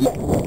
Yeah.